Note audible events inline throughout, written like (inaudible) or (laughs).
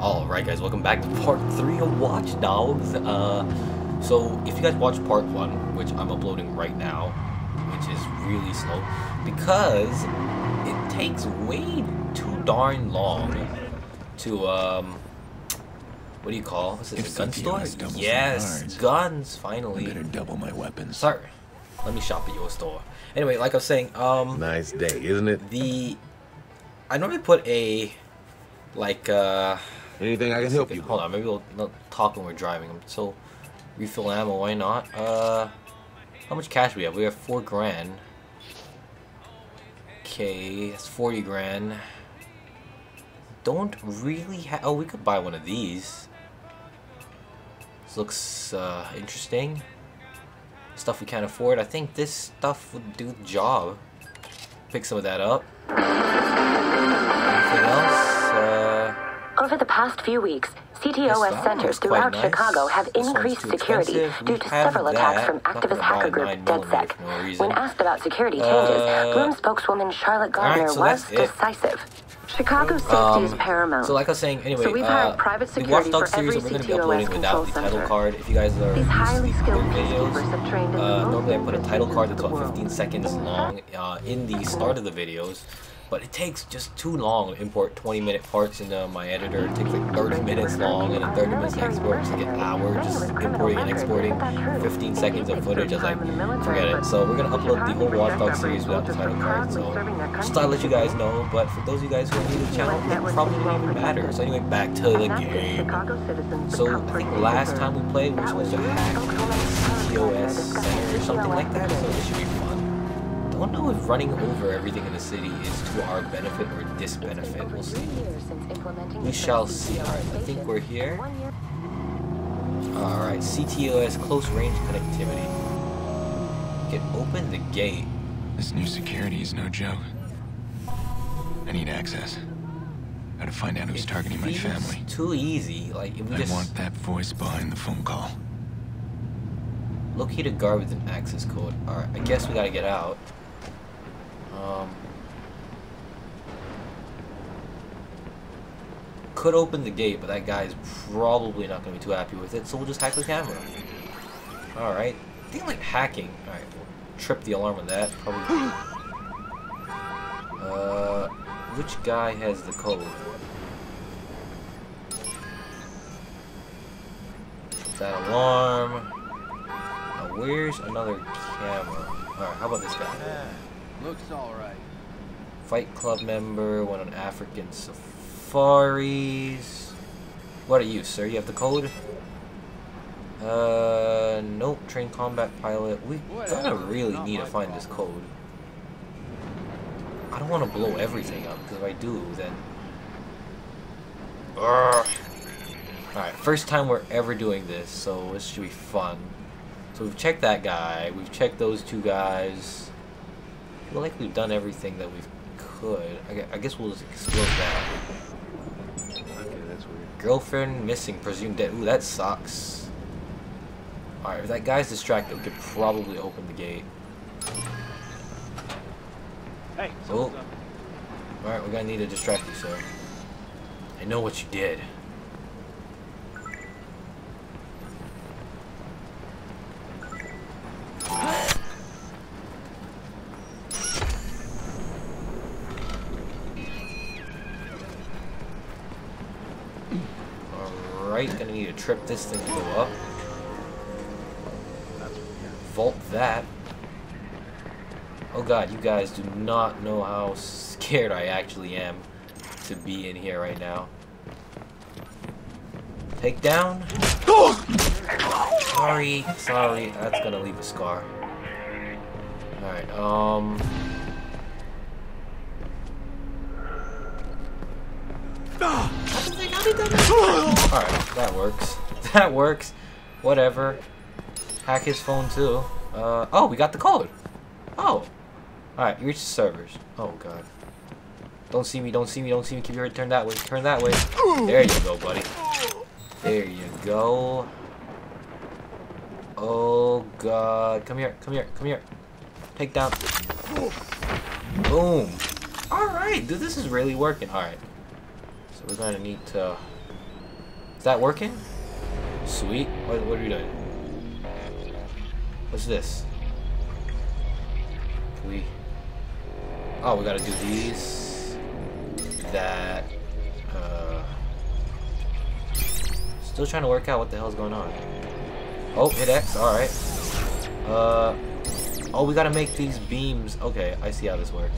Alright guys, welcome back to part 3 of Watch Dogs. Uh, so, if you guys watched part 1, which I'm uploading right now, which is really slow, because it takes way too darn long to, um, what do you call, what's it, If a gun store? has double some Yes, cards, guns, I finally. better double my weapons. Sorry, let me shop at your store. Anyway, like I was saying, um, Nice day, isn't it? the, I normally put a, like, uh, Anything I can help you? Hold on, maybe we'll not talk when we're driving. So, refill ammo, why not? Uh, how much cash we have? We have four grand. Okay, that's 40 grand. Don't really have. Oh, we could buy one of these. This looks uh, interesting. Stuff we can't afford. I think this stuff would do the job. Pick some of that up. Anything else? Uh. Over the past few weeks, CTOS centers throughout nice. Chicago have This increased security due to several attacks from activist hacker group 9mm DedSec. When asked about security changes, Uh, Blume spokeswoman Charlotte Gardner so was decisive. Chicago's safety Um, is paramount. So like I was saying, anyway, So we've uh, hired private the Watch security Dogs for series we're going to be CTOS uploading without the title center. card. If you guys are These highly skilled videos, have trained in the uh, normally I put a title card that's about 15 seconds long uh, in the start of the videos. But it takes just too long to import 20 minute parts into my editor. It takes like 30 minutes long and then 30 minutes to export. It's like an hour just importing and exporting 15 seconds of footage. I was like, forget it. So we're going to upload the whole Watch Dogs series without the title card. So just thought I'd let you guys know. But for those of you guys who are new to the channel, it probably didn't even matter. So anyway, back to the game. So I think last time we played, we were supposed to hack Center or something like that. So this should be Don't know if running over everything in the city is to our benefit or disbenefit. We'll see. We shall see. Alright, I think we're here. Alright, CTOS close range connectivity. Can open the gate. This new security is no joke. I need access. Gotta find out who's It targeting my family. Too easy. Like we I just want that voice behind the phone call. locate a guard with an access code. Alright, I guess we gotta get out. Um, could open the gate, but that guy is probably not gonna be too happy with it, so we'll just hack the camera. Alright. I think like hacking. Alright, we'll trip the alarm on that. Probably. (gasps) Uh, which guy has the code? That alarm. Now, where's another camera? Alright, how about this guy? Looks alright. Fight Club member, went on African safaris. What are you, sir? You have the code? Uh, nope. Train combat pilot. We gonna really not need to find fault. this code. I don't want to blow everything up because if I do, then. Alright, first time we're ever doing this, so this should be fun. So we've checked that guy. We've checked those two guys. I feel like we've done everything that we could. I guess we'll just explore that. Okay, that's weird. Girlfriend missing, presumed dead. Ooh, that sucks. Alright, if that guy's distracted, we could probably open the gate. Hey, Oh. up. Alright, we're gonna need to distract you, sir. I know what you did. Alright, gonna need to trip this thing to go up. Vault that. Oh god, you guys do not know how (laughs) scared I actually am to be in here right now. Take down. sorry, sorry, that's gonna leave a scar. Alright, um... Alright, that works. (laughs) That works. Whatever. Hack his phone too. Uh, oh, we got the code. Oh. Alright, you reach the servers. Oh god. Don't see me, don't see me, don't see me. Keep your head turned that way. Turn that way. There you go, buddy. There you go. Oh god. Come here, come here, come here. Take down. Boom. Alright, dude, this is really working. Alright. So we're gonna need to Is that working? Sweet. What, what are we doing? What's this? Can we... Oh, we gotta do these. That. Uh... Still trying to work out what the hell's going on. Oh, hit X. Alright. Uh... Oh, we gotta make these beams. Okay, I see how this works.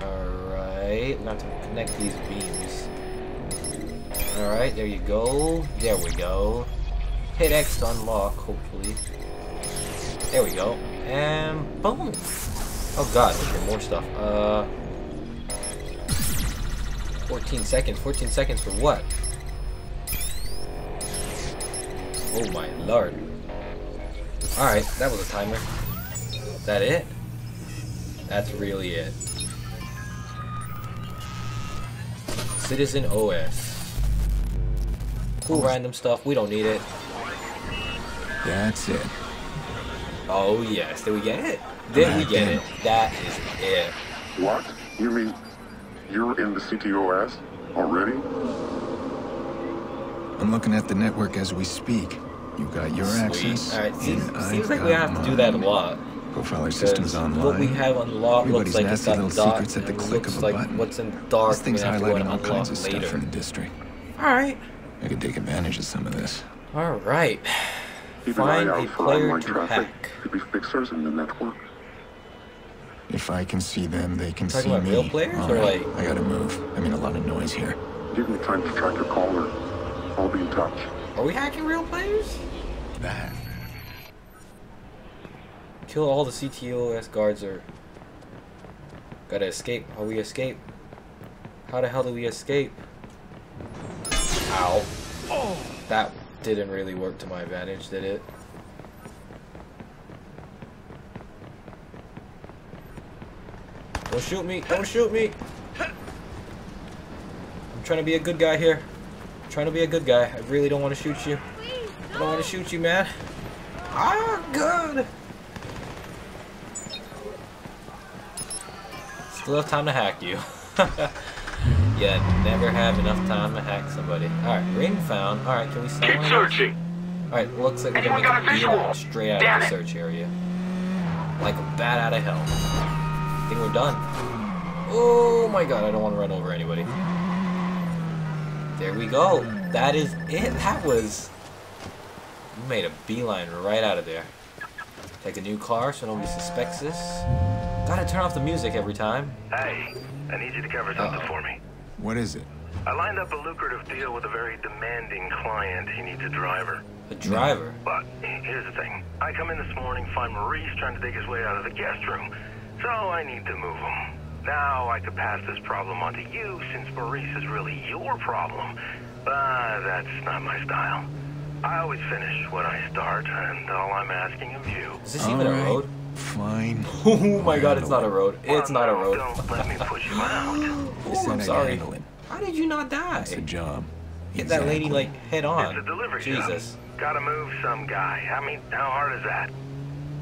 Alright, we got to connect these beams. Alright, there you go. There we go. Hit X to unlock, hopefully. There we go. And boom! Oh god, okay, more stuff. Uh... 14 seconds. 14 seconds for what? Oh my lord. Alright, that was a timer. Is that it? That's really it. Citizen OS. Cool random stuff, we don't need it. That's it. Oh yes, did we get it? Did we get it? That is it. What? You mean you're in the CTOS already? I'm looking at the network as we speak. You got your Sweet. access. Alright, seems, seems like we have to do that a lot. Profiler systems Because online. What we have unlocked looks like it's nasty got little dots secrets at the click of a like button. what's in dark This thing's have to go and highlighting all kinds of stuff later. from the district. Alright. I could take advantage of some of this. Alright. Keep Find a out for player to traffic. hack. Could be fixers in the network. If I can see them, they can Talking see about me. real players All or right, like- I gotta move. I mean, a lot of noise here. Give me time to track your caller. I'll be in touch. Are we hacking real players? That. Kill all the CTOS guards or gotta escape. How we escape? How the hell do we escape? Ow. That didn't really work to my advantage, did it? Don't shoot me! Don't shoot me! I'm trying to be a good guy here. I'm trying to be a good guy. I really don't want to shoot you. I don't want to shoot you, man. Ah, good! Still have time to hack you. (laughs) never have enough time to hack somebody. Alright, ring found. Alright, can we stop Keep searching. Alright, looks like we're gonna got make a visual? straight out Damn of the it. search area. Like a bat out of hell. I think we're done. Oh my god, I don't want to run over anybody. There we go. That is it. That was... You made a beeline right out of there. Take a new car so nobody suspects this. Gotta turn off the music every time. Hey, I need you to cover something Uh-oh. for me. What is it? I lined up a lucrative deal with a very demanding client. He needs a driver. A driver. But here's the thing. I come in this morning, find Maurice trying to dig his way out of the guest room. So I need to move him. Now I could pass this problem on to you since Maurice is really your problem. But that's not my style. I always finish what I start, and all I'm asking of you. Is this even a road? Fine. (laughs) Oh my god, it's not a road. It's not a road. Don't let me push you out. (laughs) You Oh, I'm sorry. could handle it. How did you not die? It's a job. Hit that lady like head on. It's a delivery Jesus. job. Gotta move some guy. I mean, how hard is that?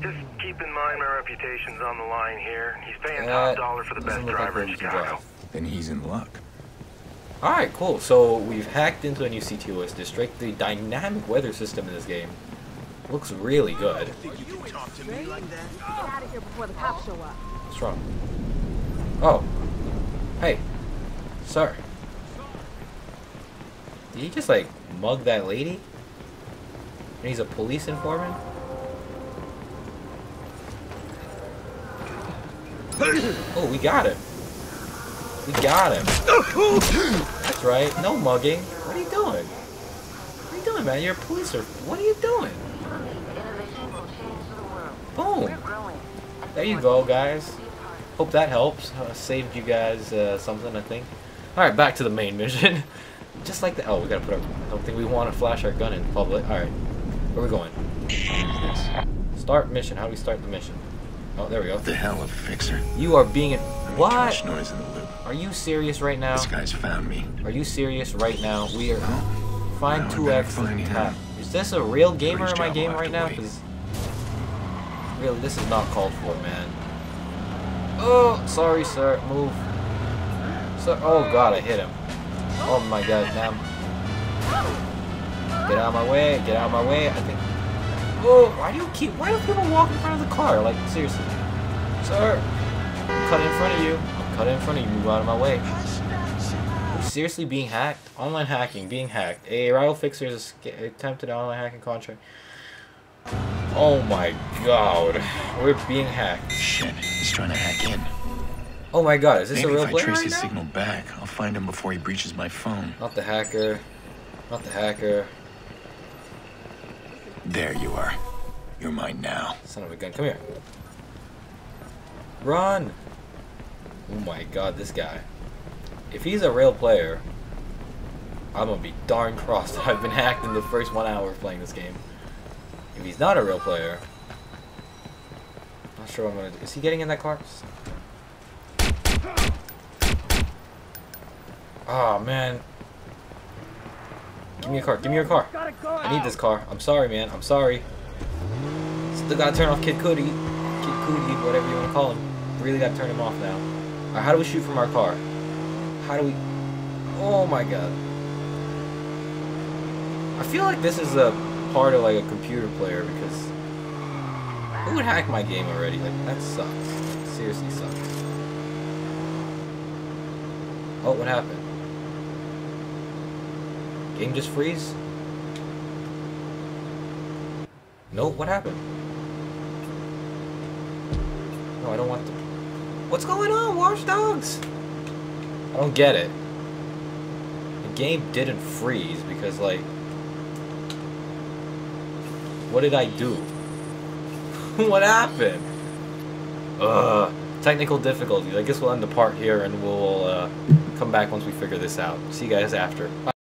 Just keep in mind my reputation's on the line here. He's paying That top dollar for the best look like driver in where we can Chicago. Then he's in luck. Alright, cool. So we've hacked into a new CTOS district. The dynamic weather system in this game looks really good. Get out of here before the cops show up. What's wrong? Oh. Hey. Sir. Did he just like mug that lady? And he's a police informant? Oh, we got him. We got him. That's right. No mugging. What are you doing? What are you doing, man? You're a police or what are you doing? Boom. There you go, guys. Hope that helps. Uh, saved you guys uh, something, I think. Alright, back to the main (laughs) mission. Just like the. Oh, we gotta put our. I don't think we want to flash our gun in public. Alright. Where are we going? Start mission. How do we start the mission? Oh, there we go. What the hell, a fixer? You are being. What? Noise in the loop. Are you serious right now? This guy's found me. Are you serious right now? We are. Well, Find now we 2x find and tap. Is this a real gamer in my game right now? Because really, this is not called for, man. Oh, sorry, sir. Move. Sir. Oh God, I hit him. Oh my God, damn. Get out of my way. Get out of my way. I think. Oh, why do you keep? Why do people walk in front of the car? Like seriously, sir. I'm in front of you. I'm in front of you. Move out of my way. Seriously being hacked? Online hacking, being hacked. A rival fixer fixers attempted online hacking contract. Oh my god. We're being hacked. Shit, he's trying to hack in. Oh my god, is this Maybe a real if I player trace his signal back, I'll find him before he breaches my phone. Not the hacker. Not the hacker. There you are. You're mine now. Son of a gun. Come here. Run! Oh my god, this guy. If he's a real player, I'm gonna be darn cross that I've been hacked in the first one hour of playing this game. If he's not a real player, not sure what I'm gonna do. Is he getting in that car? Oh man. Give me a car. Give me your car. I need this car. I'm sorry, man. I'm sorry. Still gotta turn off Kid Cudi. Kid Cudi, whatever you wanna call him. Really gotta turn him off now. Alright, how do we shoot from our car? How do we... Oh my god. I feel like this is a part of like a computer player because... Who would hack my game already? Like, that sucks. Seriously sucks. Oh, what happened? Game just freeze? Nope, what happened? No, I don't want to. What's going on, Watch Dogs? I don't get it. The game didn't freeze because, like, what did I do? (laughs) what happened? Ugh. Technical difficulties. I guess we'll end the part here and we'll uh, come back once we figure this out. See you guys after. Bye.